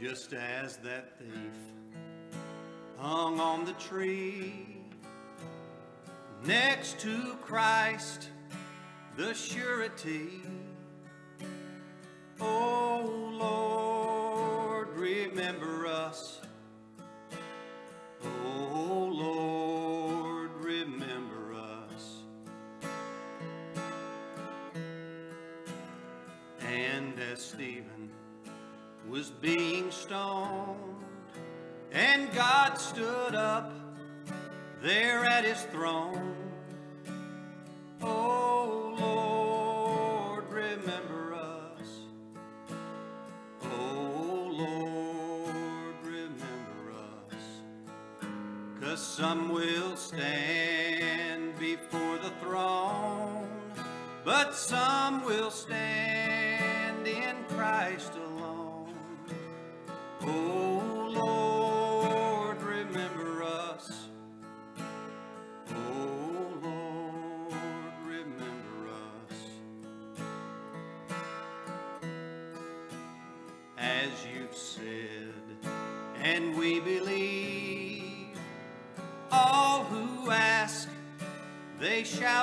just as that thief hung on the tree next to Christ, the surety. Some will stand before the throne, but some will stand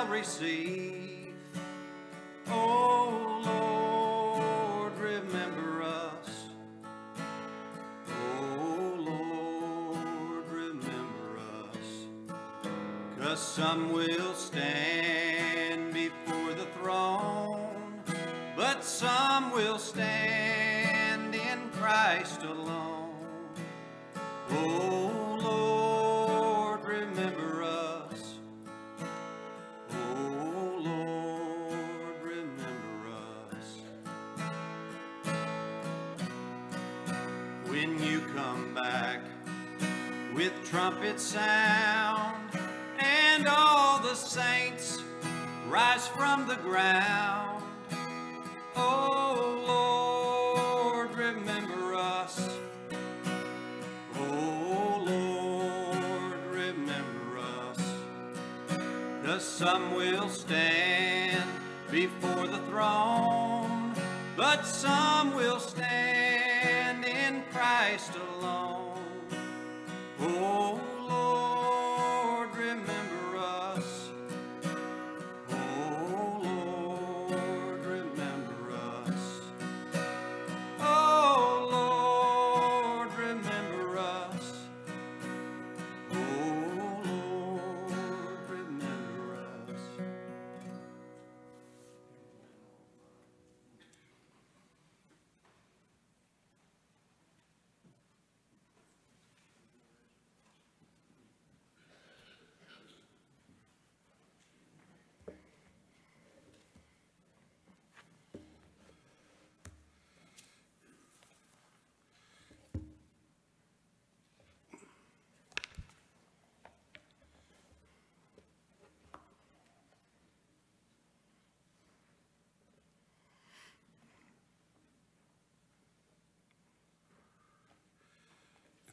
receive. Rise from the ground. Oh Lord, remember us. Oh Lord, remember us. Cause some will stand before the throne, but some will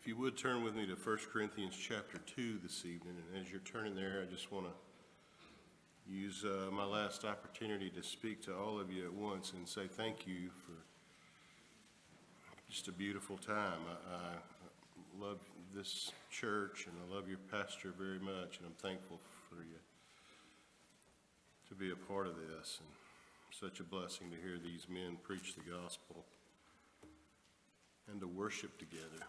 If you would turn with me to 1 Corinthians chapter 2 this evening, and as you're turning there, I just want to use uh, my last opportunity to speak to all of you at once and say thank you for just a beautiful time. I, I love this church and I love your pastor very much, and I'm thankful for you to be a part of this. And such a blessing to hear these men preach the gospel and to worship together.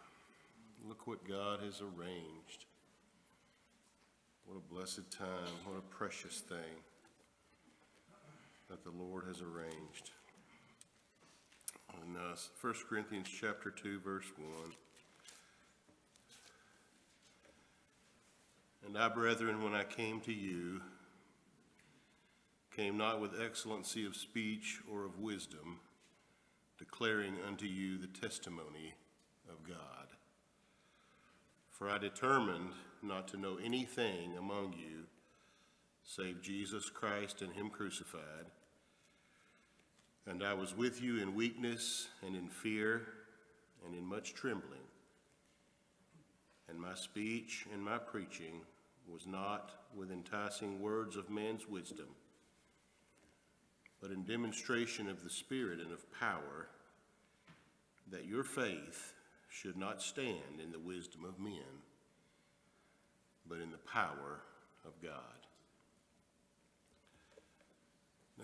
Look what God has arranged. What a blessed time, what a precious thing that the Lord has arranged. In uh, 1 Corinthians chapter 2, verse 1. And I, brethren, when I came to you, came not with excellency of speech or of wisdom, declaring unto you the testimony of God. For I determined not to know anything among you save Jesus Christ and him crucified. And I was with you in weakness and in fear and in much trembling. And my speech and my preaching was not with enticing words of man's wisdom, but in demonstration of the Spirit and of power, that your faith should not stand in the wisdom of men, but in the power of God.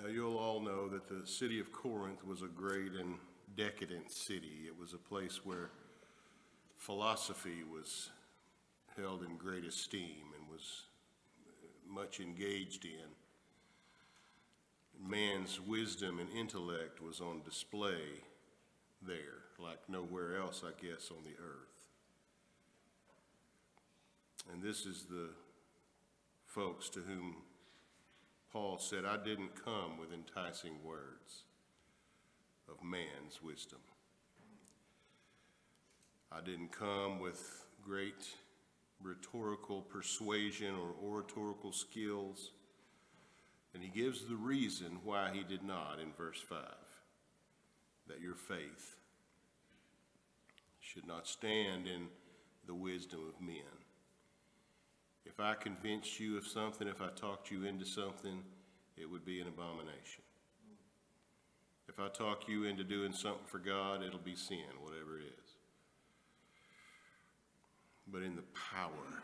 Now, you'll all know that the city of Corinth was a great and decadent city. It was a place where philosophy was held in great esteem and was much engaged in. Man's wisdom and intellect was on display there, like nowhere else, I guess, on the earth. And this is the folks to whom Paul said, I didn't come with enticing words of man's wisdom. I didn't come with great rhetorical persuasion or oratorical skills. And he gives the reason why he did not in verse 5 that your faith should not stand in the wisdom of men. If I convinced you of something, if I talked you into something, it would be an abomination. If I talk you into doing something for God, it'll be sin, whatever it is. But in the power,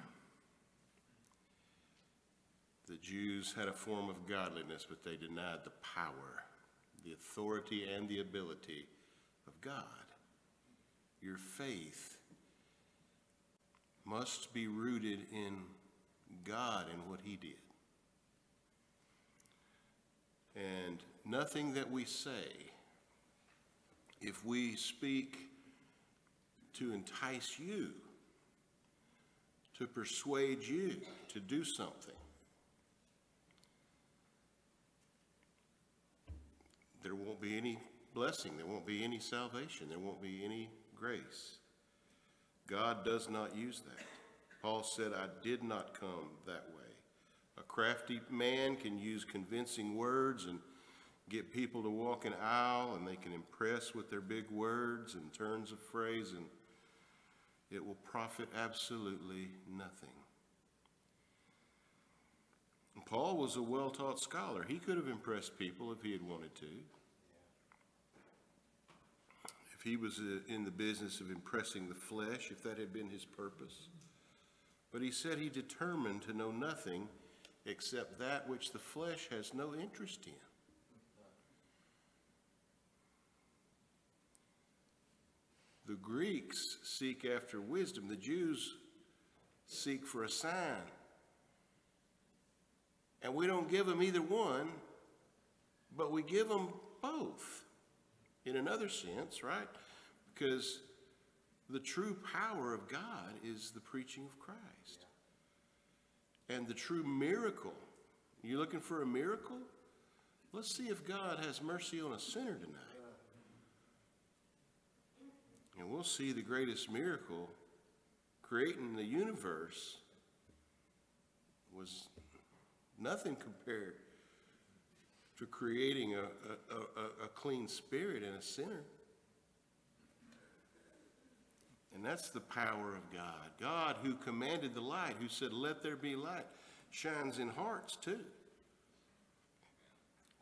the Jews had a form of godliness, but they denied the power, the authority, and the ability of God. Your faith must be rooted in God and what He did. And nothing that we say, if we speak to entice you, to persuade you to do something, there won't be any blessing, there won't be any salvation, there won't be any grace. God does not use that. Paul said, I did not come that way. A crafty man can use convincing words and get people to walk an aisle, and they can impress with their big words and turns of phrase, and it will profit absolutely nothing. Paul was a well taught scholar. He could have impressed people if he had wanted to. He was uh, in the business of impressing the flesh, if that had been his purpose. But he said he determined to know nothing except that which the flesh has no interest in. The Greeks seek after wisdom. The Jews seek for a sign. And we don't give them either one, but we give them both in another sense, right? Because the true power of God is the preaching of Christ. And the true miracle, You're looking for a miracle? Let's see if God has mercy on a sinner tonight. And we'll see the greatest miracle creating the universe was nothing compared to creating a, a, a, a clean spirit in a sinner. And that's the power of God. God, who commanded the light, who said, Let there be light, shines in hearts too.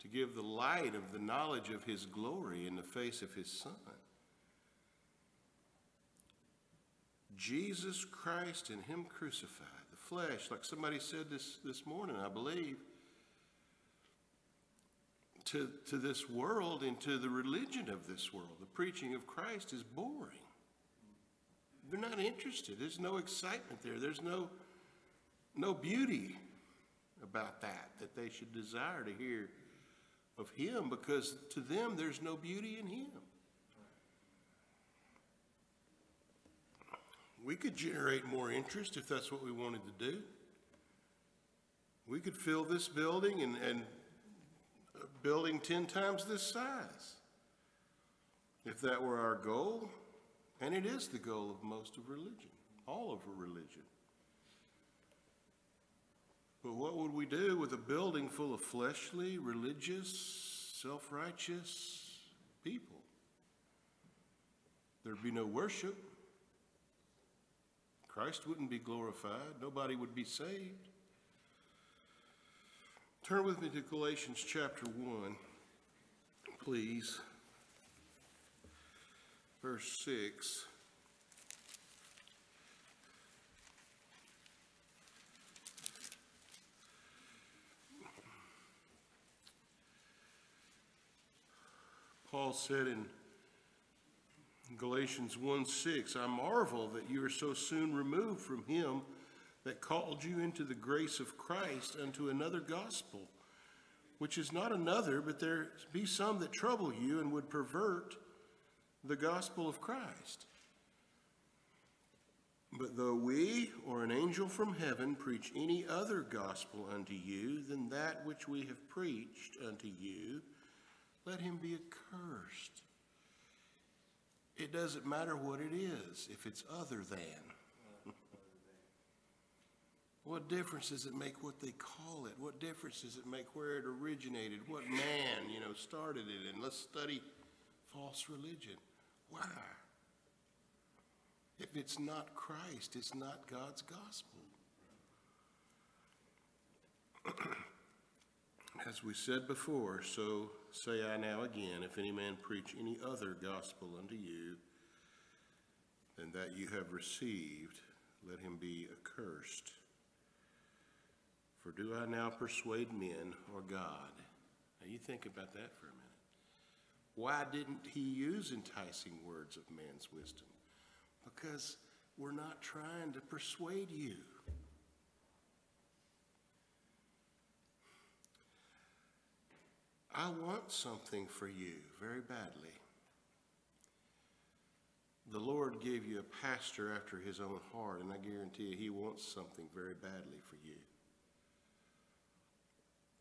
To give the light of the knowledge of his glory in the face of his Son. Jesus Christ and Him crucified, the flesh, like somebody said this, this morning, I believe, to, to this world and to the religion of this world. The preaching of Christ is boring. They're not interested. There's no excitement there. There's no, no beauty about that, that they should desire to hear of Him because to them there's no beauty in Him. We could generate more interest if that's what we wanted to do. We could fill this building and, and building 10 times this size. If that were our goal, and it is the goal of most of religion, all of religion. But what would we do with a building full of fleshly, religious, self righteous people? There'd be no worship. Christ wouldn't be glorified. Nobody would be saved. Turn with me to Galatians chapter 1, please. Verse 6. Paul said in Galatians 1 6, I marvel that you are so soon removed from him that called you into the grace of Christ unto another gospel, which is not another, but there be some that trouble you and would pervert the gospel of Christ. But though we or an angel from heaven preach any other gospel unto you than that which we have preached unto you, let him be accursed. It doesn't matter what it is, if it's other than. What difference does it make what they call it? What difference does it make where it originated? What man, you know, started it? And let's study false religion. Why? If it's not Christ, it's not God's gospel. As we said before, so say I now again, if any man preach any other gospel unto you than that you have received, let him be accursed. For do I now persuade men or God? Now you think about that for a minute. Why didn't he use enticing words of man's wisdom? Because we're not trying to persuade you. I want something for you very badly. The Lord gave you a pastor after his own heart, and I guarantee you he wants something very badly for you.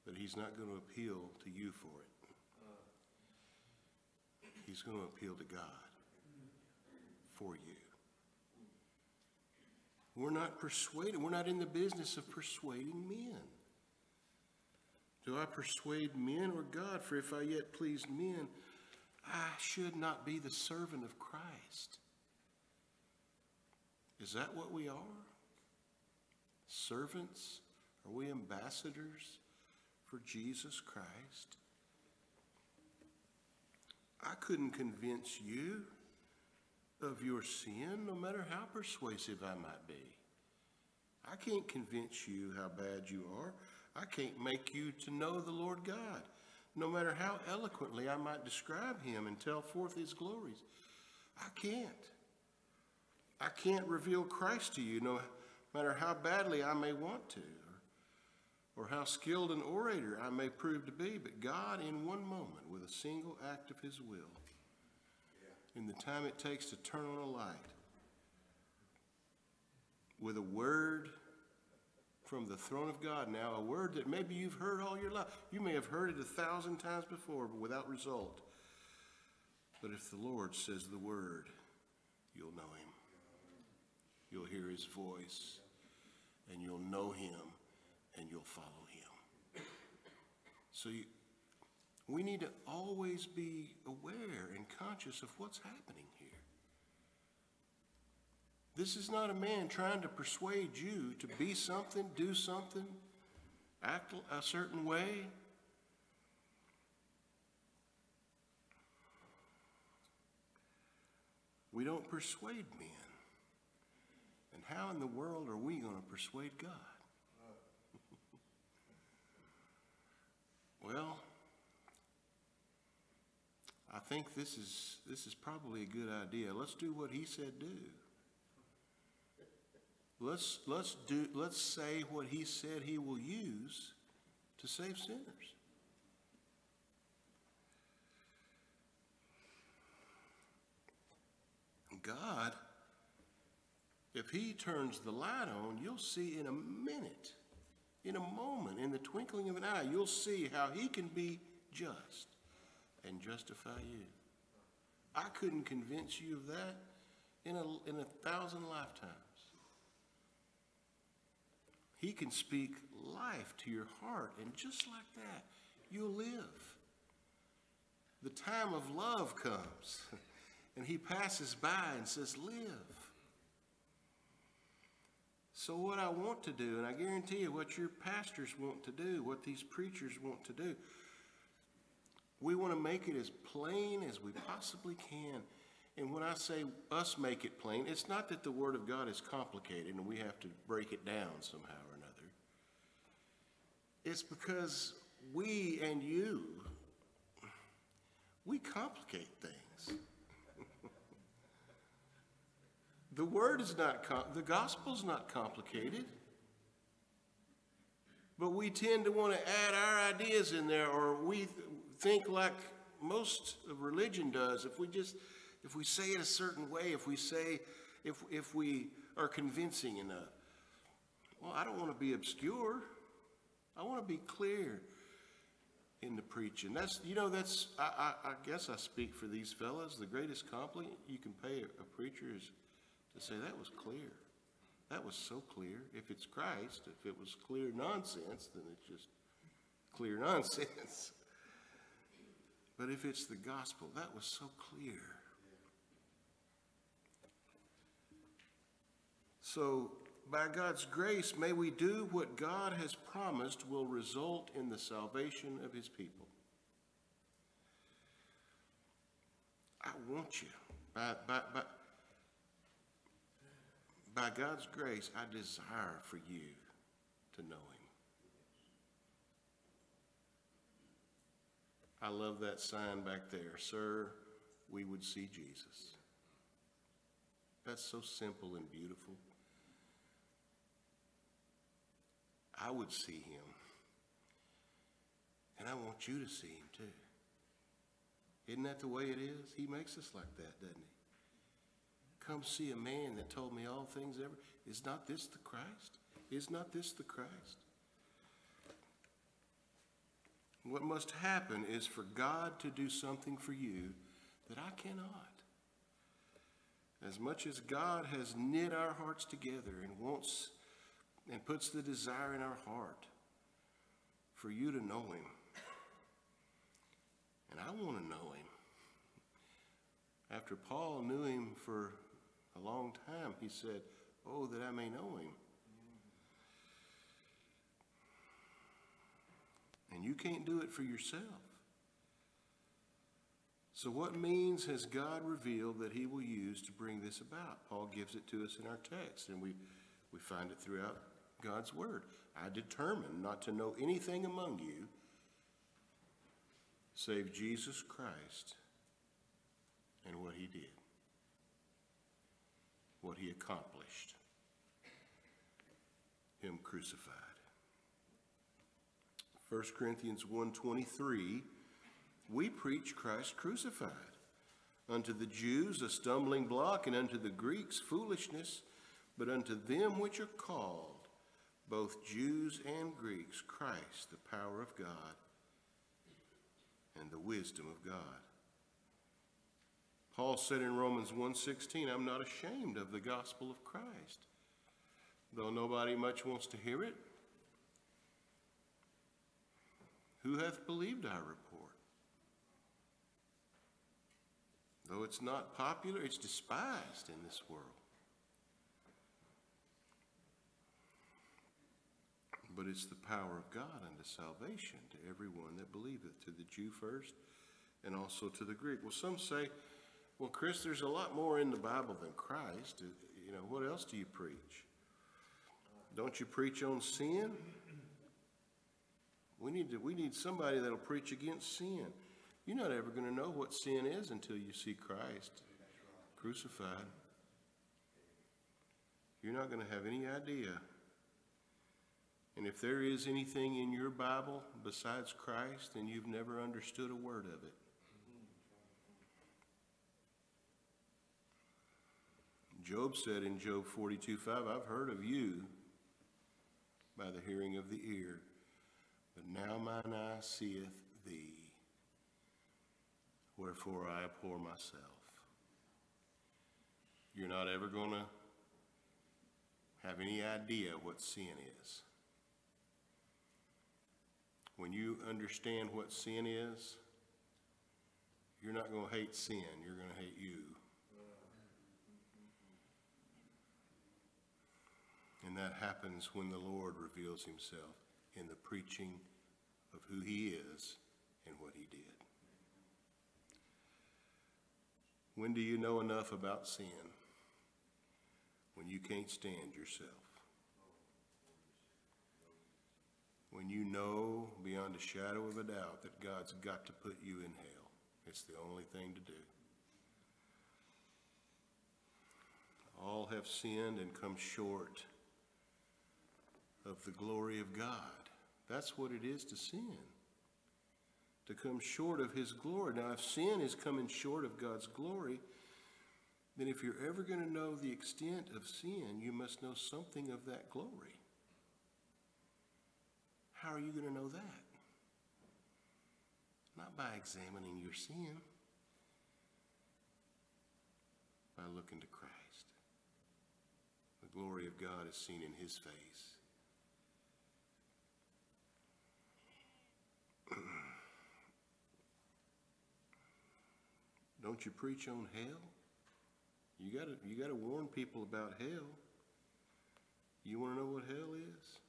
But he's not going to appeal to you for it. He's going to appeal to God for you. We're not persuaded. we're not in the business of persuading men. Do I persuade men or God? For if I yet pleased men, I should not be the servant of Christ. Is that what we are? Servants? Are we ambassadors for Jesus Christ? I couldn't convince you of your sin, no matter how persuasive I might be. I can't convince you how bad you are. I can't make you to know the Lord God, no matter how eloquently I might describe him and tell forth his glories. I can't. I can't reveal Christ to you, no matter how badly I may want to, or, how skilled an orator I may prove to be. But God, in one moment, with a single act of his will, in the time it takes to turn on a light, with a word from the throne of God now, a word that maybe you've heard all your life. You may have heard it a thousand times before, but without result. But if the Lord says the word, you'll know him. You'll hear his voice, and you'll know him, and you'll follow him. So you, we need to always be aware and conscious of what's happening here. This is not a man trying to persuade you to be something, do something, act a certain way. We don't persuade men. And how in the world are we going to persuade God? Well, I think this is, this is probably a good idea. Let's do what he said do. Let's, let's, do, let's say what he said he will use to save sinners. God, if he turns the light on, you'll see in a minute, in a moment, in the twinkling of an eye, you'll see how he can be just and justify you. I couldn't convince you of that in a, in a thousand lifetimes. He can speak life to your heart, and just like that, you'll live. The time of love comes, and he passes by and says, Live. So, what I want to do, and I guarantee you what your pastors want to do, what these preachers want to do, we want to make it as plain as we possibly can. And when I say us make it plain, it's not that the Word of God is complicated and we have to break it down somehow or another. It's because we and you, we complicate things. The word is not, the gospel's not complicated. But we tend to want to add our ideas in there, or we th- think like most of religion does. If we just, if we say it a certain way, if we say, if, if we are convincing enough. Well, I don't want to be obscure. I want to be clear in the preaching. That's, you know, that's, I, I, I guess I speak for these fellas. The greatest compliment you can pay a, a preacher is to say, that was clear. That was so clear. If it's Christ, if it was clear nonsense, then it's just clear nonsense. But if it's the gospel, that was so clear. So, by God's grace, may we do what God has promised will result in the salvation of his people. I want you, by, by, by, by God's grace, I desire for you to know him. I love that sign back there. Sir, we would see Jesus. That's so simple and beautiful. I would see him. And I want you to see him too. Isn't that the way it is? He makes us like that, doesn't he? Come see a man that told me all things ever. Is not this the Christ? Is not this the Christ? What must happen is for God to do something for you that I cannot. As much as God has knit our hearts together and wants and puts the desire in our heart for you to know Him, and I want to know Him. After Paul knew Him for a long time, he said, Oh, that I may know Him. And you can't do it for yourself. So, what means has God revealed that He will use to bring this about? Paul gives it to us in our text, and we, we find it throughout God's Word. I determined not to know anything among you save Jesus Christ and what He did, what He accomplished, Him crucified. 1 Corinthians 1.23, we preach Christ crucified. Unto the Jews a stumbling block, and unto the Greeks foolishness, but unto them which are called, both Jews and Greeks, Christ, the power of God and the wisdom of God. Paul said in Romans 1.16, I'm not ashamed of the gospel of Christ. Though nobody much wants to hear it, who hath believed our report? Though it's not popular, it's despised in this world. But it's the power of God unto salvation to everyone that believeth, to the Jew first, and also to the Greek. Well, some say, well, Chris, there's a lot more in the Bible than Christ. You know, what else do you preach? Don't you preach on sin? We need, to, we need somebody that'll preach against sin. You're not ever going to know what sin is until you see Christ crucified. You're not going to have any idea. And if there is anything in your Bible besides Christ, then you've never understood a word of it. Job said in Job 42 5, I've heard of you by the hearing of the ear, but now mine eye seeth thee. Wherefore I abhor myself. You're not ever going to have any idea what sin is. When you understand what sin is, you're not going to hate sin, you're going to hate you. And that happens when the Lord reveals himself in the preaching of who he is and what he did. When do you know enough about sin? When you can't stand yourself. When you know beyond a shadow of a doubt that God's got to put you in hell. It's the only thing to do. All have sinned and come short of the glory of God. That's what it is to sin, to come short of His glory. Now, if sin is coming short of God's glory, then if you're ever going to know the extent of sin, you must know something of that glory. How are you going to know that? Not by examining your sin, by looking to Christ. The glory of God is seen in his face. Don't you preach on hell? You gotta, you gotta warn people about hell. You wanna know what hell is?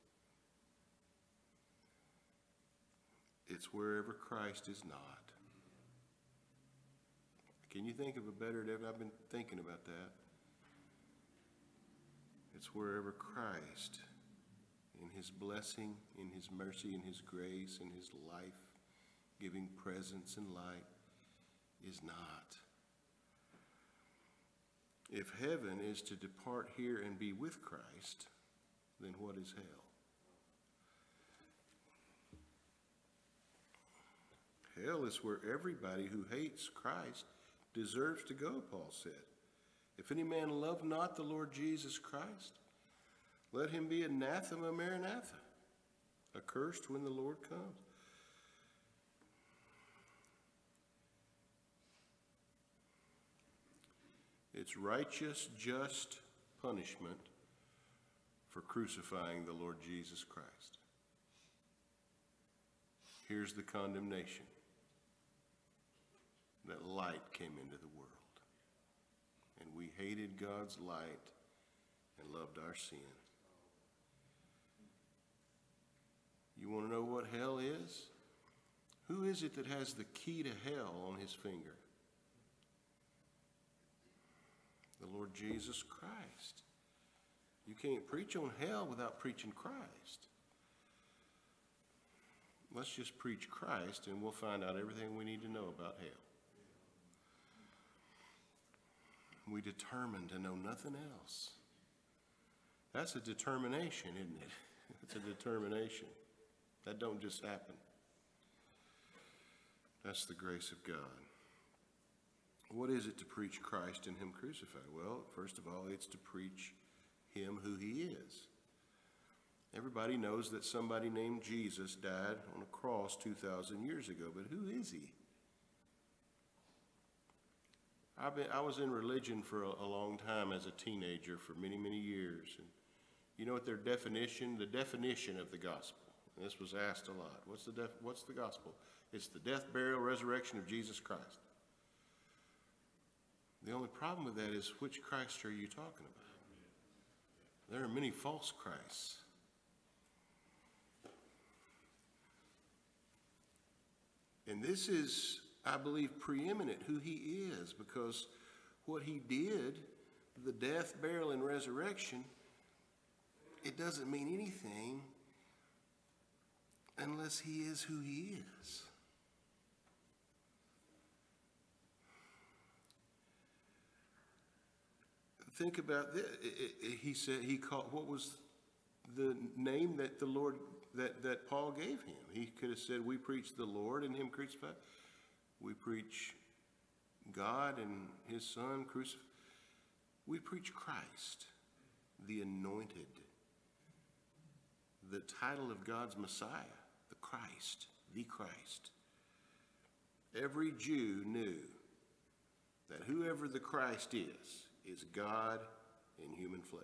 It's wherever Christ is not. Can you think of a better, I've been thinking about that. It's wherever Christ, in his blessing, in his mercy, in his grace, in his life, giving presence and light, is not. If heaven is to depart here and be with Christ, then what is hell? Hell is where everybody who hates Christ deserves to go, Paul said. If any man love not the Lord Jesus Christ, let him be anathema maranatha, accursed when the Lord comes. It's righteous, just punishment for crucifying the Lord Jesus Christ. Here's the condemnation that light came into the world. And we hated God's light and loved our sin. You want to know what hell is? Who is it that has the key to hell on his finger? The Lord Jesus Christ. You can't preach on hell without preaching Christ. Let's just preach Christ and we'll find out everything we need to know about hell. We determine to know nothing else. That's a determination, isn't it? It's a determination. That don't just happen. That's the grace of God. What is it to preach Christ and Him crucified? Well, first of all, it's to preach Him who He is. Everybody knows that somebody named Jesus died on a cross 2,000 years ago, but who is He? I've been, I was in religion for a, a long time as a teenager, for many, many years. And you know what their definition, the definition of the gospel, and this was asked a lot. What's the, def, what's the gospel? It's the death, burial, resurrection of Jesus Christ. The only problem with that is which Christ are you talking about? There are many false Christs. And this is I believe, preeminent who he is because what he did, the death, burial, and resurrection, it doesn't mean anything unless he is who he is. Think about this. He said he called, what was the name that the Lord, that, that Paul gave him? He could have said, we preach the Lord and him crucified. We preach God and his son crucified. We preach Christ, the anointed, the title of God's Messiah, Christ, the Christ. Every Jew knew that whoever the Christ is, is God in human flesh.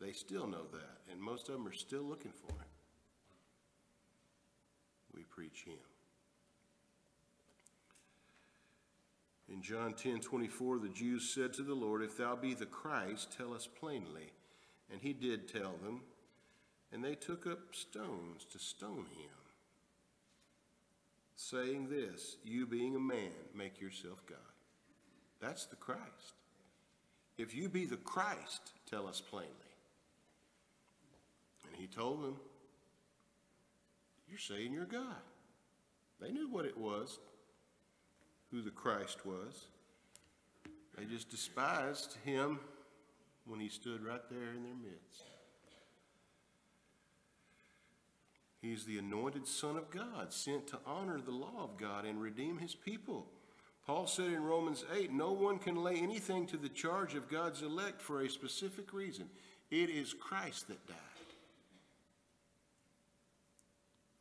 They still know that, and most of them are still looking for him. We preach him. In John 10 24, the Jews said to the Lord, If thou be the Christ, tell us plainly. And he did tell them, and they took up stones to stone him, saying this, You being a man, make yourself God. That's the Christ. If you be the Christ, tell us plainly. And he told them, You're saying you're God. They knew what it was who the Christ was. They just despised him when he stood right there in their midst. He's the anointed Son of God, sent to honor the law of God and redeem his people. Paul said in Romans 8, no one can lay anything to the charge of God's elect for a specific reason. It is Christ that died.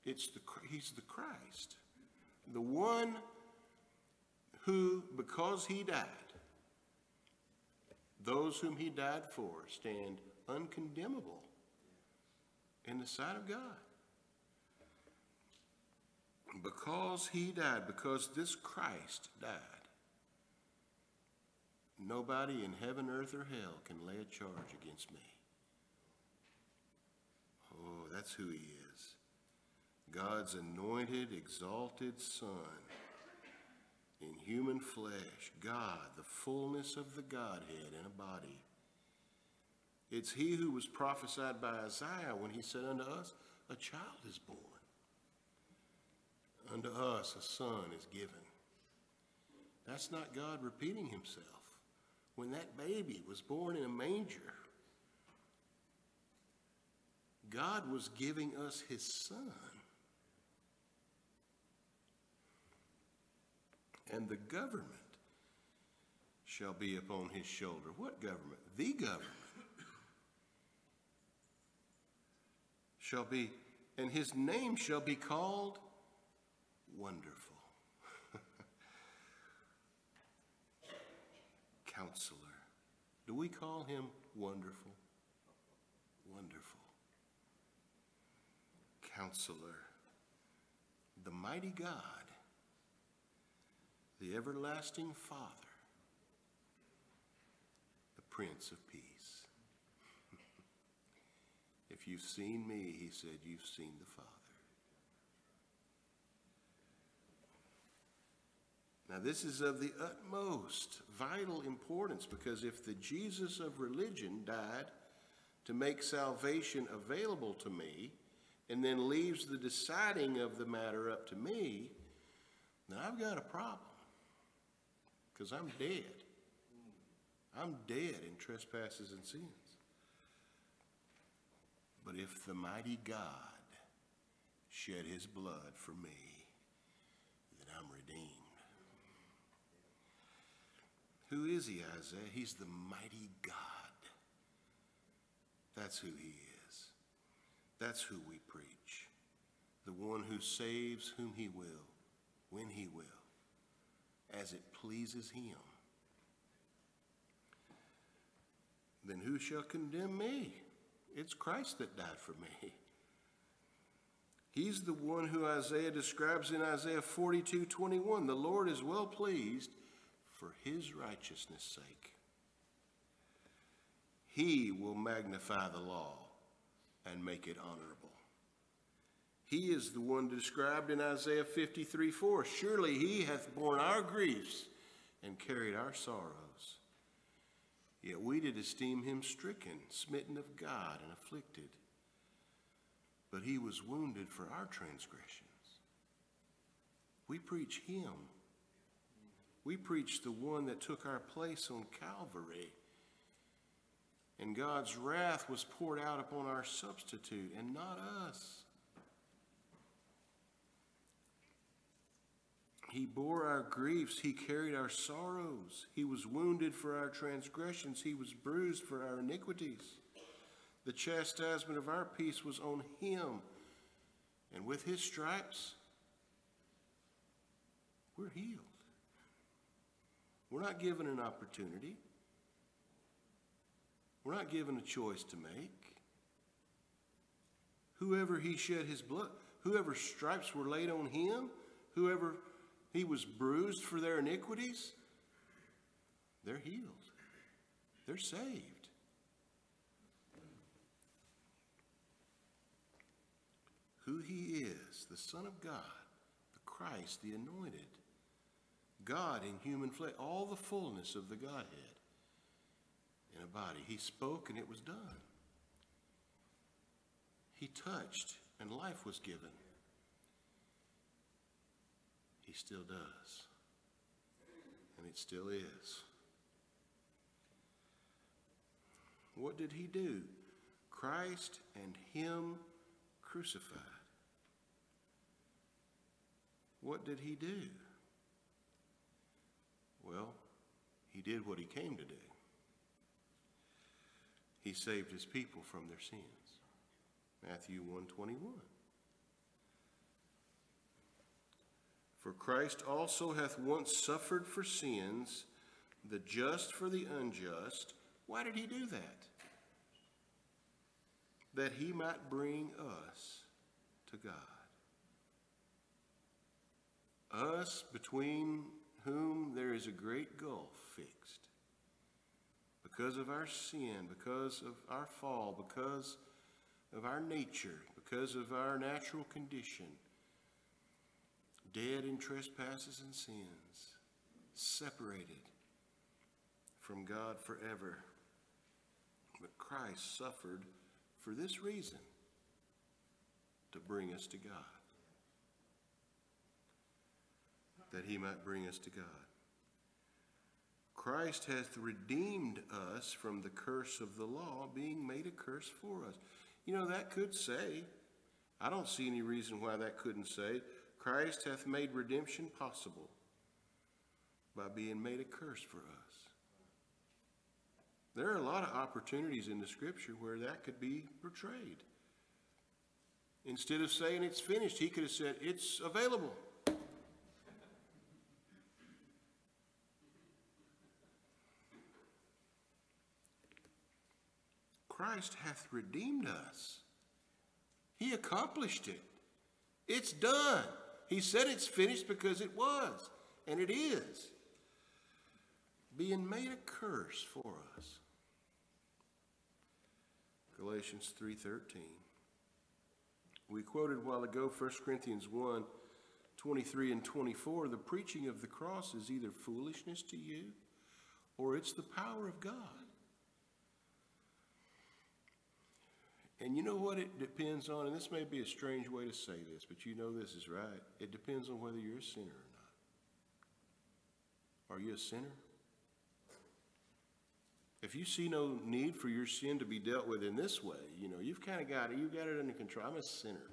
It's the, he's the Christ. The one who, because he died, those whom he died for stand uncondemnable in the sight of God. Because he died, because this Christ died, nobody in heaven, earth, or hell can lay a charge against me. Oh, that's who he is. God's anointed, exalted Son in human flesh, God, the fullness of the Godhead in a body. It's he who was prophesied by Isaiah when he said unto us, A child is born. Unto us a son is given. That's not God repeating himself. When that baby was born in a manger, God was giving us his son. And the government shall be upon his shoulder. What government? The government shall be, and his name shall be called Wonderful. Counselor. Do we call him wonderful? Wonderful. Counselor. The mighty God. The everlasting Father. The Prince of Peace. if you've seen me, he said, you've seen the Father. Now, this is of the utmost vital importance because if the Jesus of religion died to make salvation available to me and then leaves the deciding of the matter up to me, then I've got a problem because I'm dead. I'm dead in trespasses and sins. But if the mighty God shed his blood for me, then I'm redeemed. Who is he, Isaiah? He's the mighty God. That's who he is. That's who we preach. The one who saves whom he will, when he will, as it pleases him. Then who shall condemn me? It's Christ that died for me. He's the one who Isaiah describes in Isaiah 42 21. The Lord is well pleased for his righteousness' sake. He will magnify the law and make it honorable. He is the one described in Isaiah 53 4. Surely he hath borne our griefs and carried our sorrows. Yet we did esteem him stricken, smitten of God, and afflicted. But he was wounded for our transgressions. We preach him we preach the one that took our place on Calvary. And God's wrath was poured out upon our substitute and not us. He bore our griefs. He carried our sorrows. He was wounded for our transgressions. He was bruised for our iniquities. The chastisement of our peace was on him. And with his stripes, we're healed. We're not given an opportunity. We're not given a choice to make. Whoever he shed his blood, whoever stripes were laid on him, whoever he was bruised for their iniquities, they're healed. They're saved. Who he is, the Son of God, the Christ, the anointed God in human flesh, all the fullness of the Godhead in a body. He spoke and it was done. He touched and life was given. He still does. and it still is. What did he do? Christ and him crucified. What did he do? Well, he did what he came to do. He saved his people from their sins. Matthew 121. For Christ also hath once suffered for sins, the just for the unjust. Why did he do that? That he might bring us to God. Us between whom there is a great gulf fixed. Because of our sin, because of our fall, because of our nature, because of our natural condition dead in trespasses and sins, separated from God forever. But Christ suffered for this reason to bring us to God, that he might bring us to God. Christ hath redeemed us from the curse of the law, being made a curse for us. You know, that could say, I don't see any reason why that couldn't say, Christ hath made redemption possible by being made a curse for us. There are a lot of opportunities in the scripture where that could be portrayed. Instead of saying it's finished, he could have said it's available. Christ hath redeemed us. He accomplished it. It's done. He said it's finished because it was, and it is. Being made a curse for us. Galatians 3:13. We quoted a while ago 1 Corinthians 1, 23 and 24. The preaching of the cross is either foolishness to you or it's the power of God. And you know what it depends on? And this may be a strange way to say this, but you know this is right. It depends on whether you're a sinner or not. Are you a sinner? If you see no need for your sin to be dealt with in this way, you know, you've kind of got it, you've got it under control. I'm a sinner.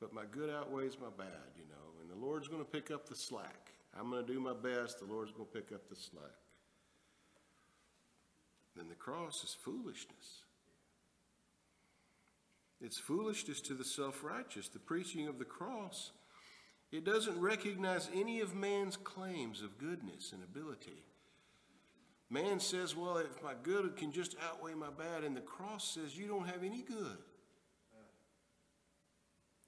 But my good outweighs my bad, you know, and the Lord's going to pick up the slack. I'm going to do my best, the Lord's going to pick up the slack. Then the cross is foolishness. It's foolishness to the self righteous. The preaching of the cross, it doesn't recognize any of man's claims of goodness and ability. Man says, well, if my good can just outweigh my bad, and the cross says you don't have any good.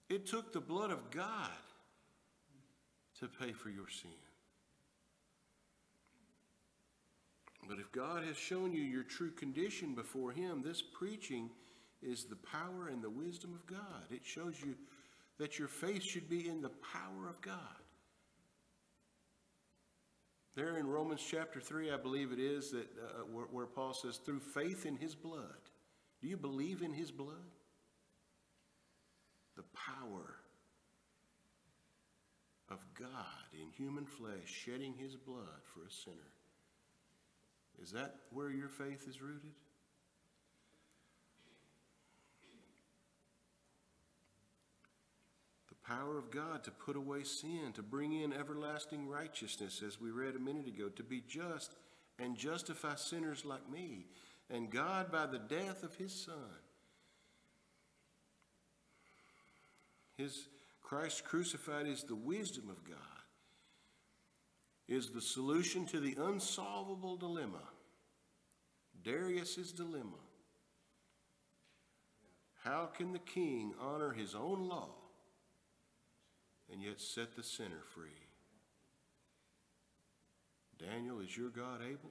It took the blood of God to pay for your sin. But if God has shown you your true condition before Him, this preaching is the power and the wisdom of God. It shows you that your faith should be in the power of God. There in Romans chapter 3, I believe it is, that uh, where, where Paul says, through faith in his blood. Do you believe in his blood? The power of God in human flesh shedding his blood for a sinner. Is that where your faith is rooted? Power of God to put away sin, to bring in everlasting righteousness, as we read a minute ago, to be just and justify sinners like me. And God, by the death of his Son, his Christ crucified is the wisdom of God, is the solution to the unsolvable dilemma, Darius's dilemma. How can the king honor his own law and yet set the sinner free. Daniel, is your God able?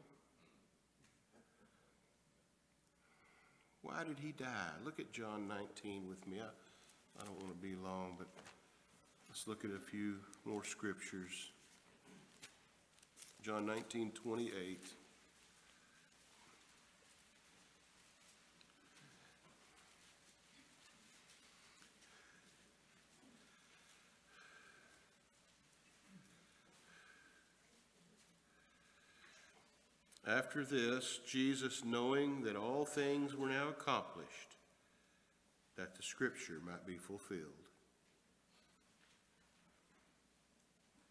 Why did he die? Look at John 19 with me. I, I don't want to be long, but let's look at a few more scriptures. John 19, 28. After this, Jesus, knowing that all things were now accomplished, that the scripture might be fulfilled,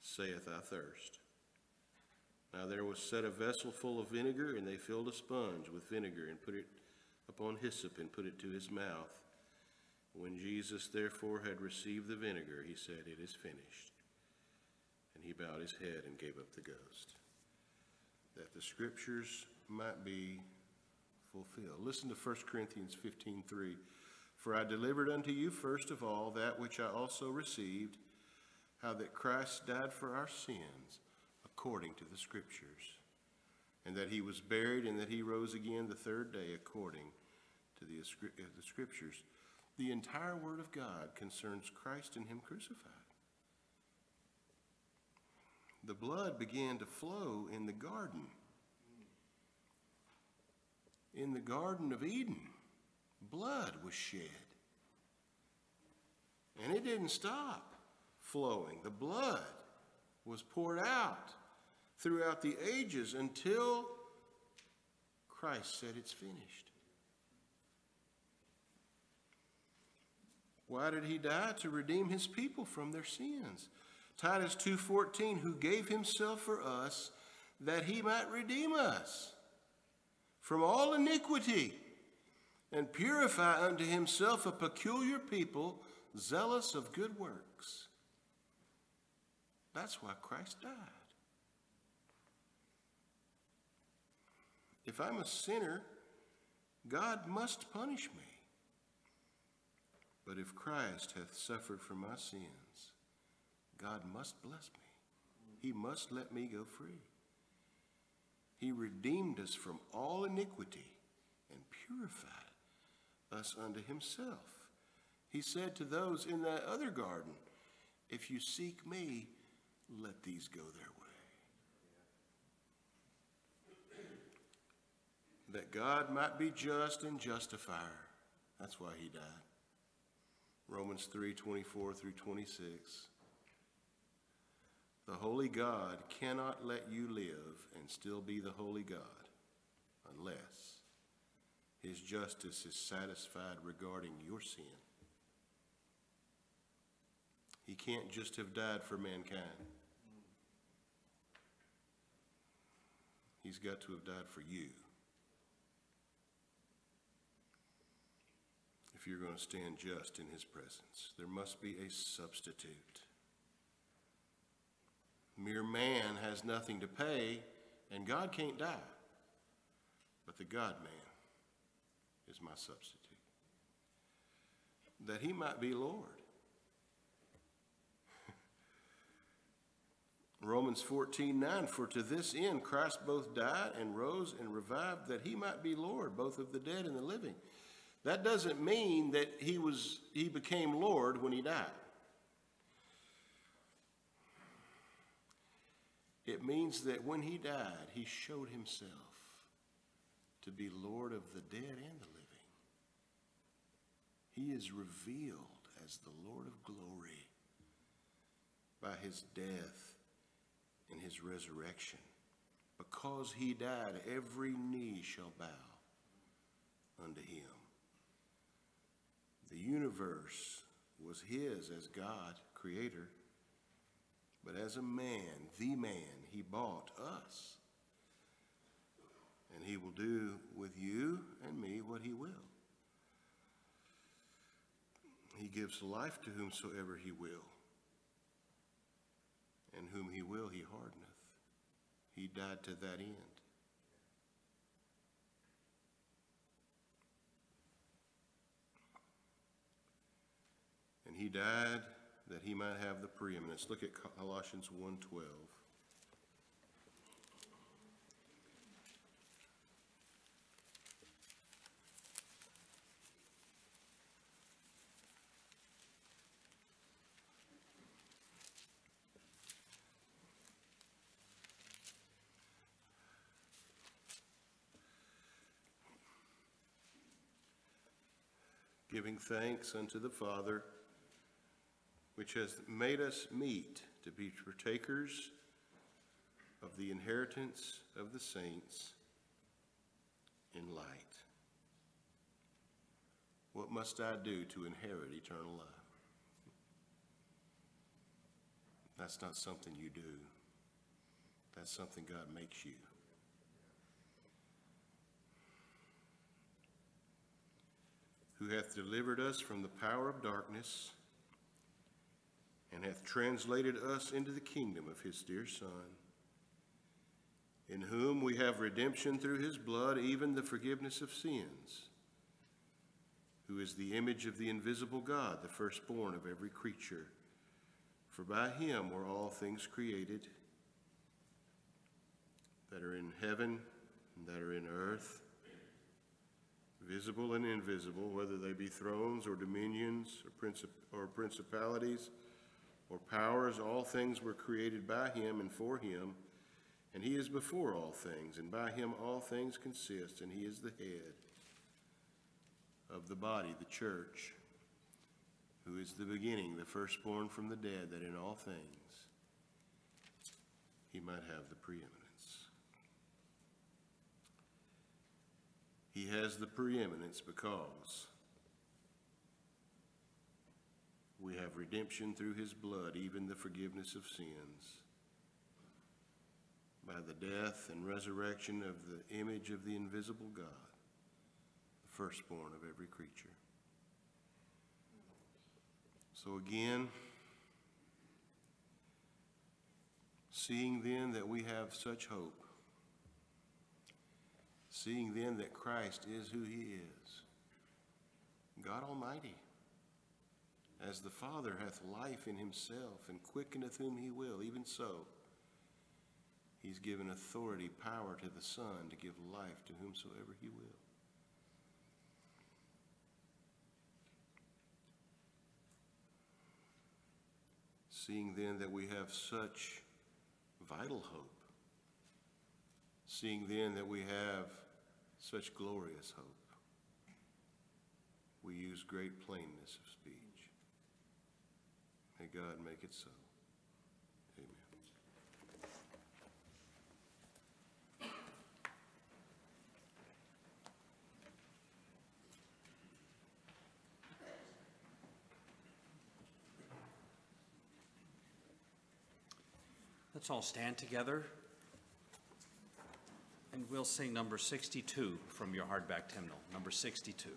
saith, I thirst. Now there was set a vessel full of vinegar, and they filled a sponge with vinegar, and put it upon hyssop, and put it to his mouth. When Jesus therefore had received the vinegar, he said, It is finished. And he bowed his head and gave up the ghost, that the scriptures might be fulfilled. Listen to 1 Corinthians 15:3. For I delivered unto you first of all that which I also received, how that Christ died for our sins according to the scriptures, and that he was buried, and that he rose again the third day according to the, uh, the scriptures. The entire Word of God concerns Christ and Him crucified. The blood began to flow in the garden. In the Garden of Eden, blood was shed. And it didn't stop flowing. The blood was poured out throughout the ages until Christ said it's finished. Why did he die? To redeem his people from their sins. Titus 2:14 who gave himself for us that he might redeem us from all iniquity and purify unto himself a peculiar people zealous of good works. That's why Christ died. If I'm a sinner, God must punish me. But if Christ hath suffered for my sins, God must bless me. He must let me go free. He redeemed us from all iniquity and purified us unto himself. He said to those in that other garden, If you seek me, let these go their way. That God might be just and justifier. That's why he died. Romans 3 24 through 26. The holy God cannot let you live and still be the holy God unless his justice is satisfied regarding your sin. He can't just have died for mankind. He's got to have died for you. if you're going to stand just in his presence. There must be a substitute. Mere man has nothing to pay, and God can't die. But the God man is my substitute. That he might be Lord. Romans 14, 9, for to this end Christ both died and rose and revived, that he might be Lord, both of the dead and the living. That doesn't mean that he was he became Lord when he died. It means that when he died, he showed himself to be Lord of the dead and the living. He is revealed as the Lord of glory by his death and his resurrection. Because he died, every knee shall bow unto him. The universe was his as God, creator, but as a man, the man, he bought us. And he will do with you and me what he will. He gives life to whomsoever he will, and whom he will he hardeneth. He died to that end. and he died that he might have the preeminence. Look at Colossians 1.12. giving thanks unto the Father which has made us meet to be partakers of the inheritance of the saints in light. What must I do to inherit eternal life? That's not something you do. That's something God makes you. Who hath delivered us from the power of darkness and hath translated us into the kingdom of his dear Son, in whom we have redemption through his blood, even the forgiveness of sins, who is the image of the invisible God, the firstborn of every creature. For by him were all things created that are in heaven and that are in earth, visible and invisible, whether they be thrones or dominions or, princip- or principalities or powers, all things were created by him and for him. And he is before all things, and by him all things consist, and he is the head of the body, the church, who is the beginning, the firstborn from the dead, that in all things he might have the preeminence. He has the preeminence because we have redemption through his blood, even the forgiveness of sins, by the death and resurrection of the image of the invisible God, the firstborn of every creature. So again, seeing then that we have such hope, seeing then that Christ is who he is, God Almighty, as the Father hath life in himself and quickeneth whom he will, even so, he's given authority, power to the Son to give life to whomsoever he will. Seeing then that we have such vital hope, seeing then that we have such glorious hope, we use great plainness of speech. May God make it so. Amen. Let's all stand together. And we'll sing number 62 from your hardback hymnal, number 62.